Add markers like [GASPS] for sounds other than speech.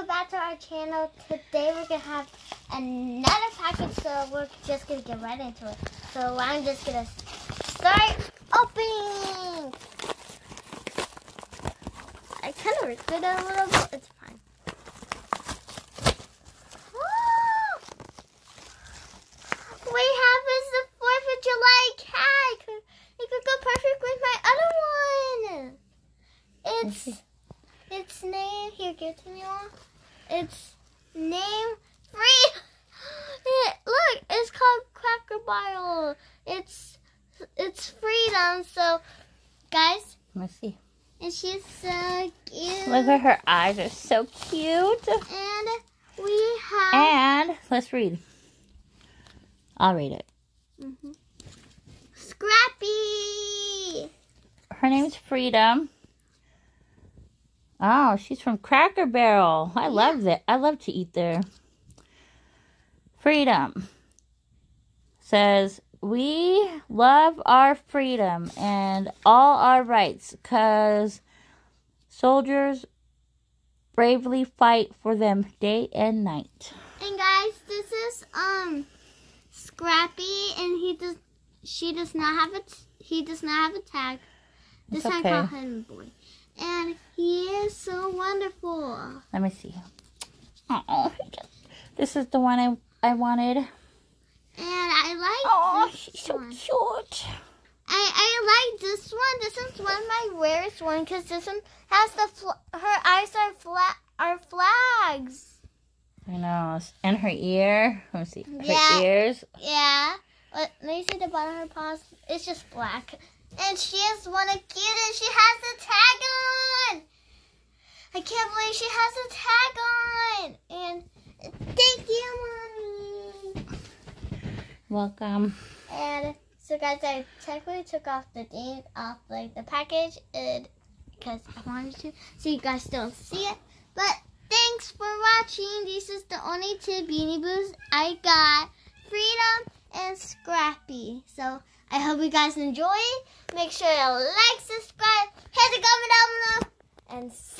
welcome back to our channel. Today we're gonna have another package, so we're just gonna get right into it. So I'm just gonna start opening. I kind of ripped it a little bit. It's fine. We have is the Fourth of July cat. It could go perfect with my other one. It's its name here. Give it to me all. Its name free. [GASPS] It, look, it's called Cracker Barrel. It's it's freedom. So, guys, Let's see. and she's so cute. Look at her eyes are so cute. And we have. And let's read. I'll read it. Mhm. Scrappy. Her name's Freedom. Oh, she's from Cracker Barrel. I love that. I love to eat there. Freedom says, We love our freedom and all our rights because soldiers bravely fight for them day and night. And guys, this is um Scrappy, and he does. She does not have a. T- he does not have a tag. This It's time I call him boy, and he is so wonderful. Let me see. Oh, this is the one I, I wanted. And I like. Oh, she's so one. cute. I I like this one. This is one of my rarest one because this one has the her eyes are flat are flags. I know. And her ear. Let me see. Her Yeah. ears. Yeah. Let, let me see the bottom of her paws. It's just black. And she is one of cute and she has a tag on. I can't believe she has a tag on. And thank you, Mommy. Welcome. And so guys, I technically took off the thing off like the package and because I wanted to so you guys don't see it. But thanks for watching. This is the only two Beanie Boos I got. Freedom and Scrappy. So I hope you guys enjoy. Make sure to like, subscribe, hit the comment down below, and see you.